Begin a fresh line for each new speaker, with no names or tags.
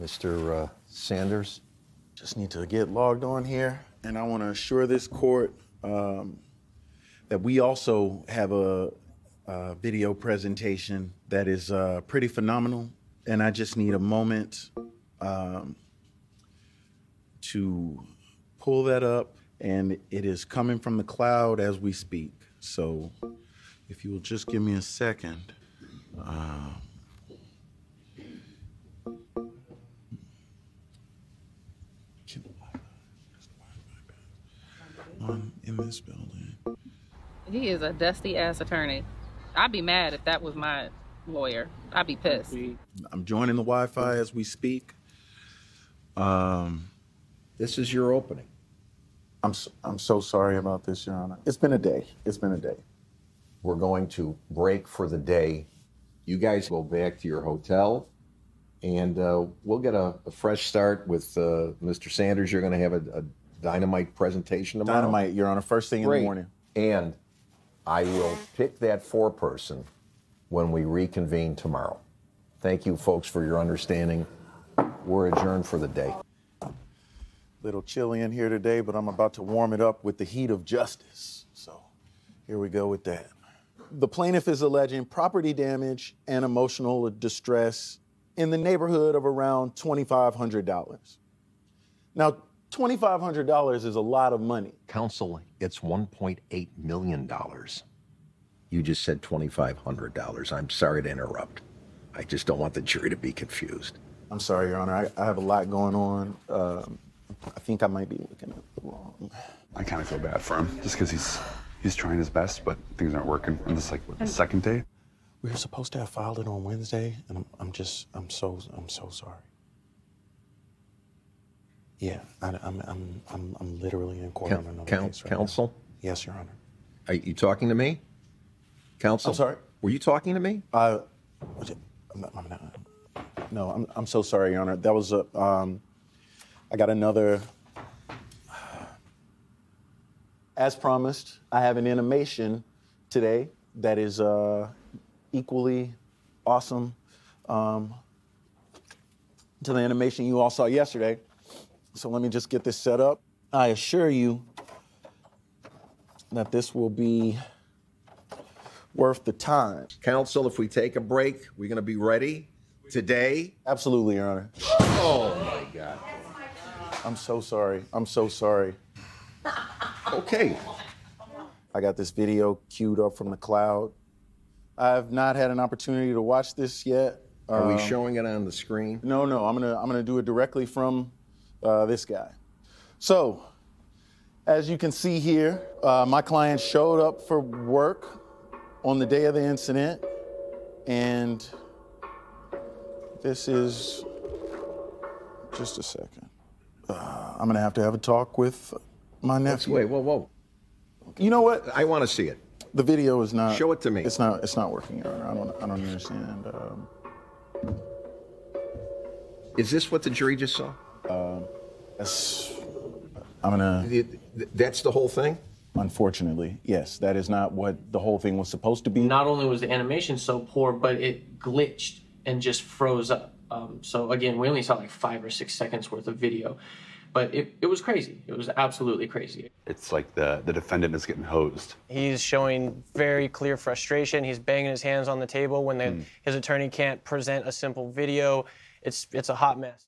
Mr. Uh, Sanders?
Just need to get logged on here, and I want to assure this court um, that we also have a, a video presentation that is uh, pretty phenomenal, and I just need a moment um, to pull that up, and it is coming from the cloud as we speak. So, if you will just give me a second. Uh, this building.
He is a dusty ass attorney. I'd be mad if that was my lawyer. I'd be pissed.
I'm joining the Wi-Fi as we speak. Um,
This is your opening.
I'm so, I'm so sorry about this, Your Honor. It's been a day. It's been a day.
We're going to break for the day. You guys go back to your hotel, and uh, we'll get a, a fresh start with uh, Mr. Sanders. You're going to have a, a dynamite presentation tomorrow.
Dynamite, you're on Honor. First thing in the morning.
And I will pick that four-person when we reconvene tomorrow. Thank you, folks, for your understanding. We're adjourned for the day.
Little chilly in here today, but I'm about to warm it up with the heat of justice. So here we go with that. The plaintiff is alleging property damage and emotional distress in the neighborhood of around $2,500. Now, $2,500 is a lot of money.
Counsel, it's $1.8 million. You just said $2,500. I'm sorry to interrupt. I just don't want the jury to be confused.
I'm sorry, Your Honor. I, I have a lot going on. Um, I think I might be looking at the wrong.
I kind of feel bad for him just because he's he's trying his best, but things aren't working. And this is like what, the second day.
We were supposed to have filed it on Wednesday, and I'm, I'm just, I'm so, I'm so sorry. Yeah, I, am I'm, I'm, I'm literally in court
Coun-
on another
coun-
case right now.
counsel?
Yes, Your Honor.
Are you talking to me? Counsel?
I'm sorry?
Were you talking to me?
Uh, I'm not, I'm not, no, I'm, I'm so sorry, Your Honor. That was a, um, I got another. As promised, I have an animation today that is uh, equally awesome um, to the animation you all saw yesterday. So let me just get this set up. I assure you that this will be worth the time.
Counsel, if we take a break, we're going to be ready today.
Absolutely, Your Honor.
Oh, my God.
I'm so sorry. I'm so sorry.
Okay.
I got this video queued up from the cloud. I've not had an opportunity to watch this yet.
Are we
Um,
showing it on the screen?
No, no. I'm gonna I'm gonna do it directly from uh, this guy. So, as you can see here, uh, my client showed up for work on the day of the incident, and this is just a second. Uh, I'm gonna have to have a talk with my nephew.
wait. Whoa, whoa.
You know what?
I want to see it.
The video is not.
Show it to me.
It's not. It's not working. Your Honor. I don't. I don't understand. Um,
Is this what the jury just saw?
That's, I'm gonna.
That's the whole thing?
Unfortunately, yes, that is not what the whole thing was supposed to be.
not only was the animation so poor, but it glitched and just froze up. Um, so again, we only saw like five or six seconds worth of video, but it, it was crazy. It was absolutely crazy.
It's like the the defendant is getting hosed.
He's showing very clear frustration. He's banging his hands on the table when the, his attorney can't present a simple video. It's it's a hot mess.